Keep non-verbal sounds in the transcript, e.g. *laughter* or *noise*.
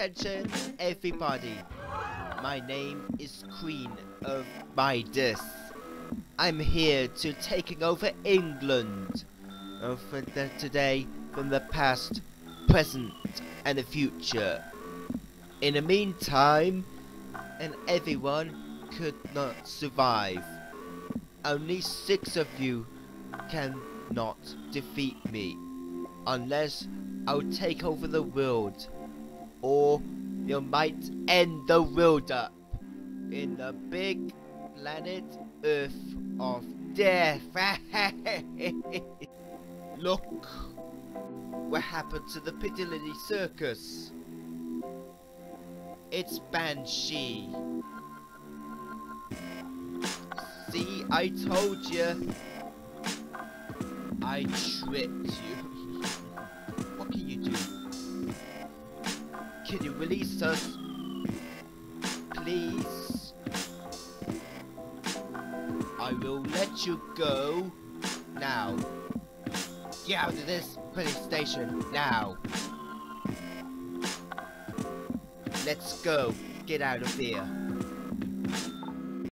Attention, everybody. My name is Queen of Midas. I'm here to taking over England. Uh, for the, today, from the past, present, and the future. In the meantime, and everyone could not survive. Only six of you cannot defeat me. Unless I'll take over the world. Or you might end the world up. In the big planet Earth of death. *laughs* Look. What happened to the Piccadilly Circus? It's Banshee. See, I told you. I tricked you. *laughs* what can you do? Can you release us? Please. I will let you go now. Get out of this police station now. Let's go. Get out of here.